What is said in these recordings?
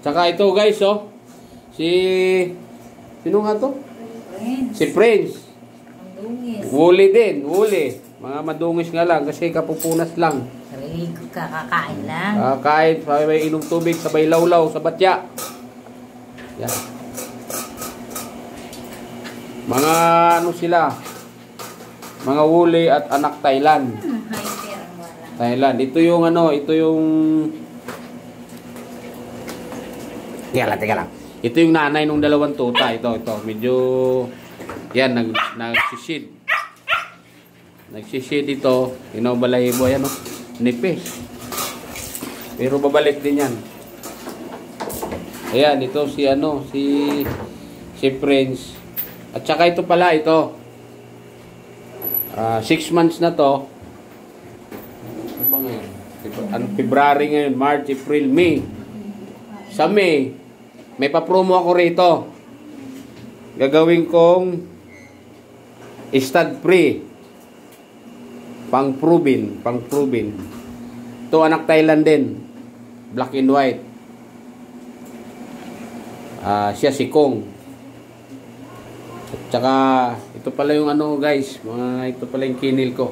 Tsaka ito guys, oh. Si... Sino nga to? Friends. Si Prince. Ang dungis. Wuli din, wuli. Mga madungis nga lang kasi kapupunas lang. Ko kakakain lang. Kahit sabay inom tubig, sabay lawlaw sa batya. Yan. Mga ano sila? Mga wuli at anak Thailand. Hmm. Thailand. Ito yung ano, ito yung... Teka lang, teka lang. Ito yung nanay nung dalawang tuta. Ito, ito. Medyo... Yan, nag, nagsisid. Nagsisid ito. Inobalahibo. Yan, oh. Nipis. Pero babalik din yan. Ayan, ito si ano, si... Si Prince. At saka ito pala, ito. Ah, six months na to. Ano ba ngayon? Ano, February ngayon, March, April, May. Sa May, may pa-promo ako rito. Gagawin kong stud free. Pang proven, pang proven. Ito anak Thailand din. Black and white. Ah, siya si Kong. At saka, ito pala yung ano guys, mga ito pala yung kinil ko.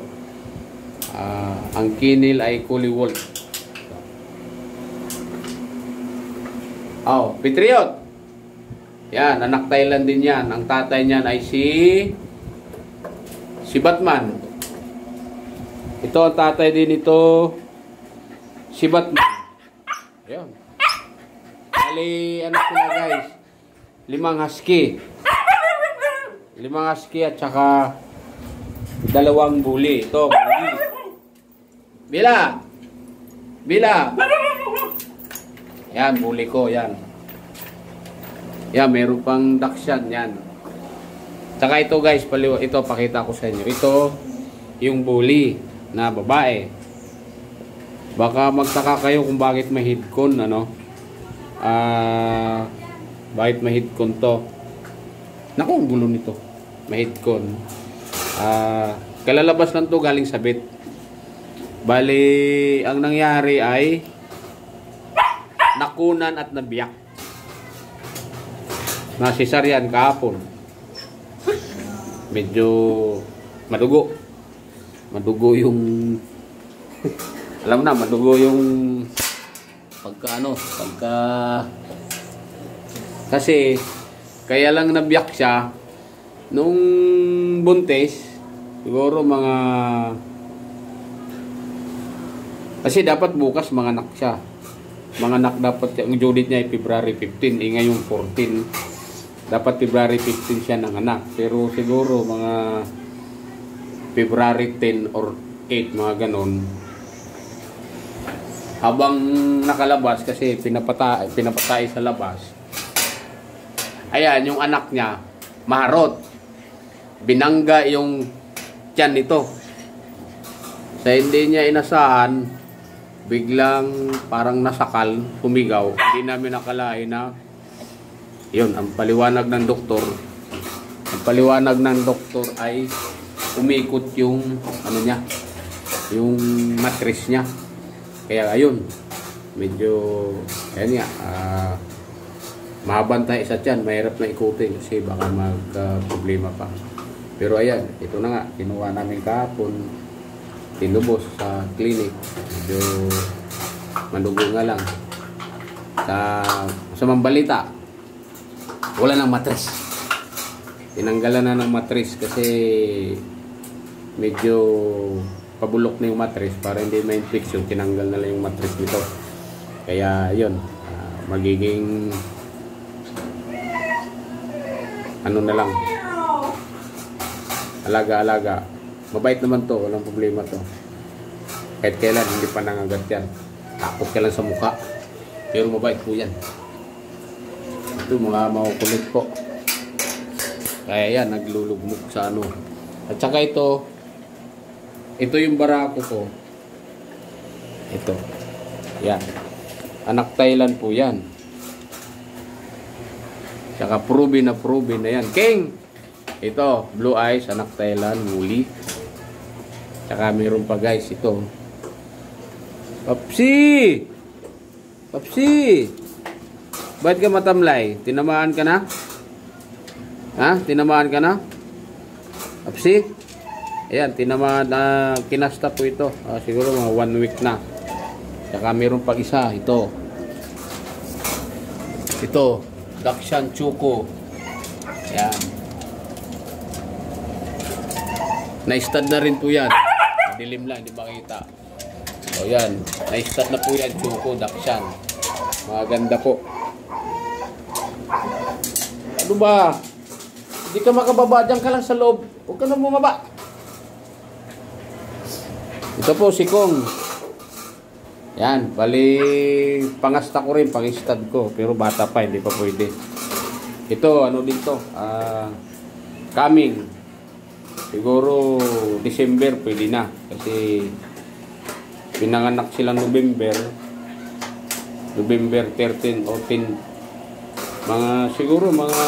Ah, ang kinil ay Kuli Oh, Patriot. Yan, anak Thailand din yan. Ang tatay niyan ay si si Batman. Ito ang tatay din ito si Batman. Ayun. Bali, ano sila guys? Limang husky. Limang husky at saka dalawang bully. Ito, bully. Bila! Bila! Yan, bully ko, yan. Yan, meron pang daksyan, yan. Tsaka ito guys, paliwa, ito, pakita ko sa inyo. Ito, yung bully na babae. Baka magtaka kayo kung bakit may headcon, ano? Ah, bakit may headcon to? Naku, ang gulo nito. May headcon. Ah, kalalabas lang to galing sa bit. Bali, ang nangyari ay nakunan at nabiyak. Nasisaryan kahapon. Medyo madugo. Madugo yung alam na, madugo yung pagka ano, pagka kasi kaya lang nabiyak siya nung buntis siguro mga kasi dapat bukas mga anak siya mga anak dapat ang due date niya ay February 15 eh ngayon 14 dapat February 15 siya ng anak. Pero siguro mga February 10 or 8 mga ganon. Habang nakalabas kasi pinapata pinapatay sa labas ayan yung anak niya maharot. Binangga yung tiyan nito. Sa hindi niya inasahan biglang parang nasakal sumigaw hindi namin nakalain na yun ang paliwanag ng doktor ang paliwanag ng doktor ay umikot yung ano niya yung mattress niya. Kaya ayun, medyo, ayan nga, ah, mahabantay sa tiyan, mahirap na ikutin kasi baka magka-problema pa. Pero ayan, ito na nga, kinuha namin kahapon, tinubos sa clinic, medyo manugo nga lang. Sa, sa mambalita, wala nang matres. Tinanggalan na ng matres kasi medyo pabulok na yung mattress para hindi ma-infection tinanggal na lang yung mattress nito kaya yun ah, magiging ano na lang alaga-alaga mabait naman to walang problema to kahit kailan hindi pa nangagat yan takot ka lang sa mukha pero mabait po yan ito mga makukulit po kaya yan naglulugmok sa ano at saka ito ito yung barako ko. Ito. Yan. Anak Thailand po yan. Tsaka proven na proven na yan. King! Ito, blue eyes, anak Thailand, woolly. Tsaka meron pa guys, ito. Papsi! Papsi! Ba't ka matamlay? Tinamaan ka na? Ha? Tinamaan ka na? Apsi? Ayan, tinamaan, ah, kinasta po ito. Ah, siguro mga one week na. Saka meron pag isa, ito. Ito, Dakshan Chuko. Ayan. Na-stud na rin po yan. Dilim lang, hindi makita. O yan, na-stud na po yan, Chuko, Dakshan. Maganda po. Ano ba? Hindi ka makababa, dyan ka lang sa loob. Huwag ka na bumaba. Ito po, si Kong. Yan, bali, pangasta ko rin, pang-stud ko. Pero bata pa, hindi pa pwede. Ito, ano din to? Ah, coming. Siguro, December, pwede na. Kasi, pinanganak silang November. November 13 o 10. Mga, siguro, mga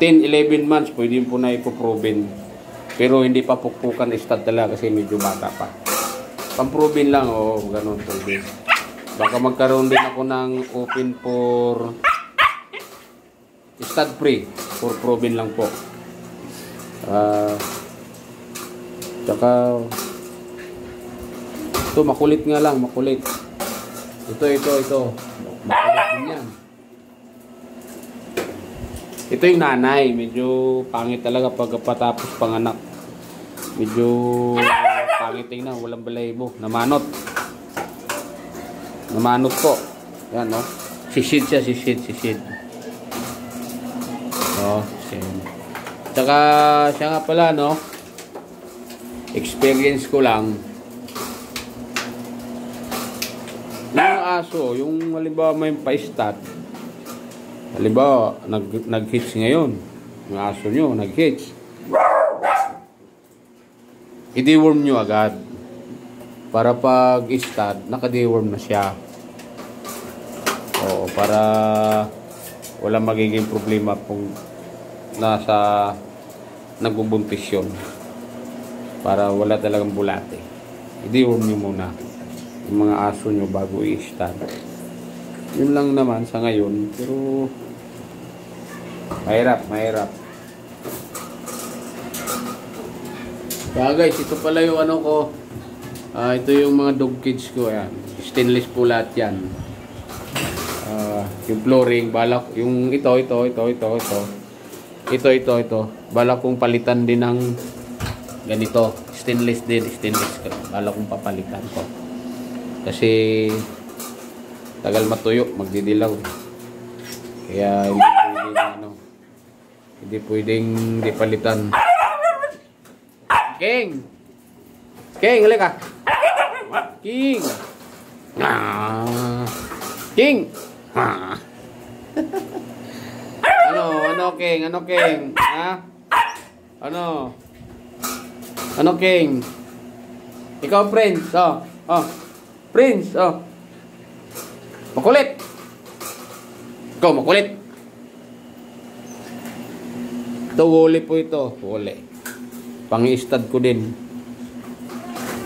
10, 11 months, pwede po na ipoproven. Pero hindi pa pukpukan stud talaga kasi medyo bata pa. Pang-proven lang, o ganun, proven. Baka magkaroon din ako ng open for stud free. For proven lang po. Ah, tsaka, ito, makulit nga lang, makulit. Ito, ito, ito. Makulit yan. Ito yung nanay, medyo pangit talaga pagkatapos panganak. Medyo pangit tingnan, walang balahibo. Namanot. Namanot po. Yan, no? Sisid siya, sisid, sisid. Oh, Tsaka, siya nga pala, no? Experience ko lang. Yung aso, yung halimbawa may pa-stat, Halimbawa, nag, nag-hitch ngayon. Yung aso nyo, nag-hitch. I-deworm nyo agad. Para pag stud, naka-deworm na siya. Oo, para wala magiging problema kung nasa nagbubuntis yun. Para wala talagang bulate. I-deworm nyo muna yung mga aso nyo bago i-stud. Yun lang naman sa ngayon. Pero Mahirap, mahirap. Kaya guys, ito pala yung ano ko. Ah, ito yung mga dog cage ko. Ayan. Stainless po lahat yan. Ah, yung flooring, balak, yung ito, ito, ito, ito, ito. Ito, ito, ito. Balak kong palitan din ng ganito. Stainless din, stainless. Balak kong papalitan ko. Kasi tagal matuyo, magdidilaw. Kaya hindi pwedeng ano, hindi pwedeng di palitan. King! King, halika! King! Ah! King! Ah! Ano, King? Ano King? Ha? Ano? Ano King? Ikaw Prince, oh. Oh. Prince, oh. Makulit! Ikaw, makulit! Ito, wole po ito. Wole. Pang-stud ko din.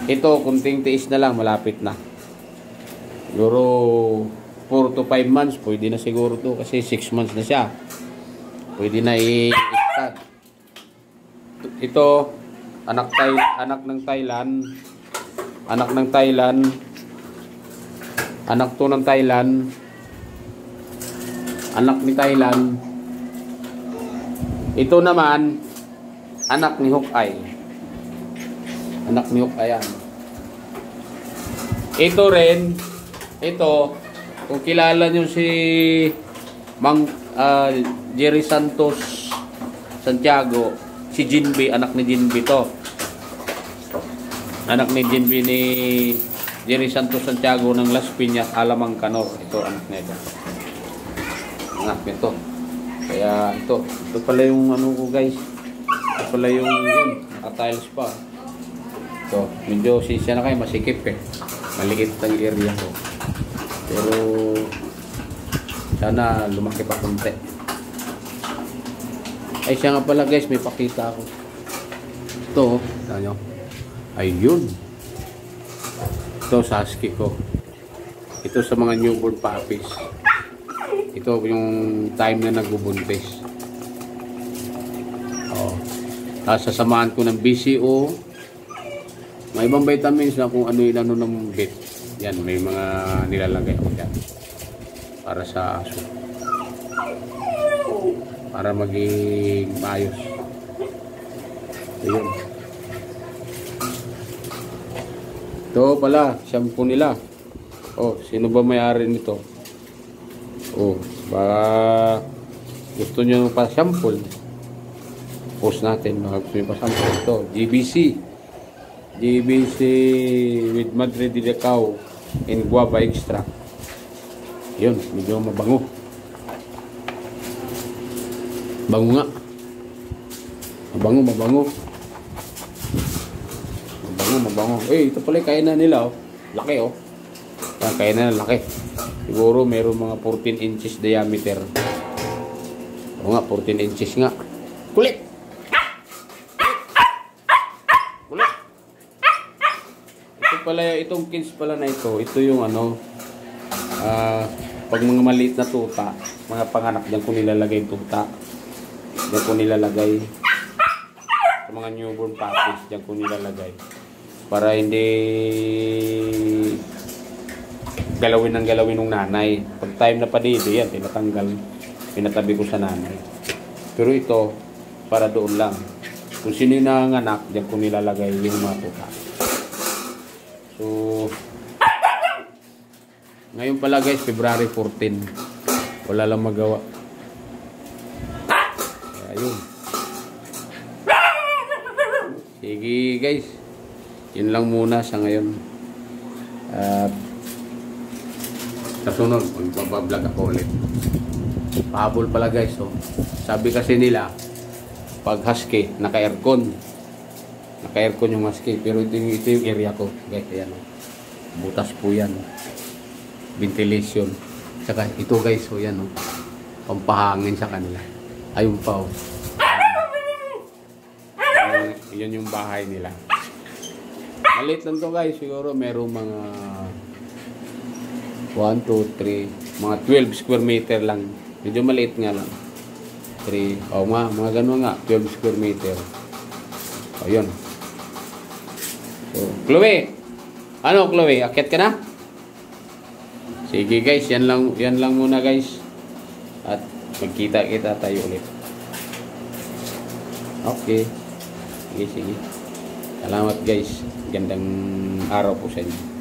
Ito, kunting tiis na lang. Malapit na. Siguro, 4 to 5 months. Pwede na siguro to Kasi 6 months na siya. Pwede na i-stud. Ito, anak, tay anak ng Thailand. Anak ng Thailand. Anak to ng Thailand. Anak ni Thailand. Ito naman, anak ni Hukay. Anak ni Hukay yan. Ito rin, ito, kung kilala nyo si Mang uh, Jerry Santos Santiago, si Jinbi, anak ni Jinbi to. Anak ni Jinbi ni Jerry Santos Santiago ng Las Piñas, Alamang Canor. Ito, anak nito. Anak nito. Kaya ito, ito pala yung ano ko guys. Ito pala yung yun, naka-tiles pa. Ito, medyo sisya na kayo, masikip eh. Maliit ang area ko. Pero sana lumaki pa konti. Ay siya nga pala guys, may pakita ako. Ito, ano? Ayun. Ito, saski ko. Ito sa mga newborn puppies. Ito yung time na nagbubuntis. Oh. Tapos sasamahan ko ng BCO. May ibang vitamins na kung ano yung ano bit. Yan, may mga nilalagay ako dyan. Para sa aso. Para maging maayos. Ayun. Ito pala, shampoo nila. Oh, sino ba may-ari nito? Oh, baka gusto nyo pa sample. Post natin, baka gusto nyo pa sample. Ito, GBC. GBC with Madrid de Cacao and Guava Extract. Yun, medyo mabango. Bango nga. Mabango, mabango. Mabango, mabango. Eh, ito pala kainan nila, oh. Laki, oh. Yan, kainan, laki. Siguro meron mga 14 inches diameter. Oo nga, 14 inches nga. Kulit! Kulit! Ito pala, itong kids pala na ito, ito yung ano, ah, pag mga maliit na tuta, mga panganak, dyan ko nilalagay tuta. Dyan ko nilalagay. Sa mga newborn puppies, dyan ko nilalagay. Para hindi galawin ng galawin ng nanay. Pag time na padidi, yan, tinatanggal, pinatabi ko sa nanay. Pero ito, para doon lang. Kung sino yung nanganganak, dyan ko nilalagay yung mga tuta. So, ngayon pala guys, February 14. Wala lang magawa. Kaya yun. Sige guys. Yun lang muna sa ngayon. At sa sunod, magbablog ako ulit. Pahabol pala guys. Oh. Sabi kasi nila, pag husky, naka-aircon. Naka-aircon yung husky. Pero ito ito yung area ko. Guys, ayan. Oh. Butas po yan. Ventilation. Saka ito guys, oh yan oh. Pampahangin sa kanila. Ayun pa oh. Yun yung bahay nila. Maliit lang to guys. Siguro merong mga 1, 2, 3, mga 12 square meter lang. Medyo maliit nga lang. 3, oh nga, mga ganun nga, 12 square meter. O yun. So, Chloe! Ano Chloe, akit ka na? Sige guys, yan lang, yan lang muna guys. At magkita-kita tayo ulit. Okay. Sige, sige. Salamat guys. Gandang araw po sa inyo.